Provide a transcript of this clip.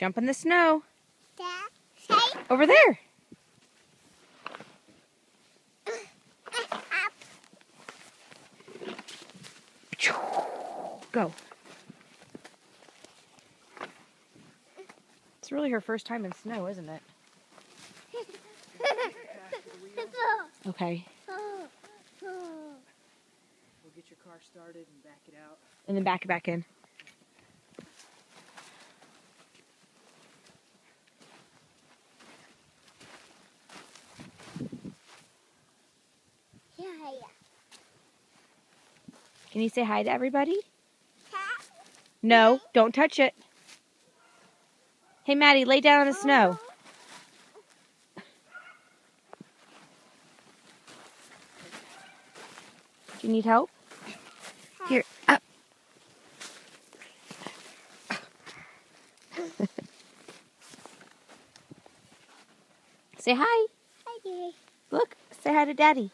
Jump in the snow. Over there. Go. It's really her first time in snow, isn't it? Okay. We'll get your car started and back it out. And then back it back in. Yeah. Can you say hi to everybody? Cat. No, don't touch it. Hey, Maddie, lay down in the snow. Do you need help? Here, up. say hi. Hi, Look, say hi to Daddy.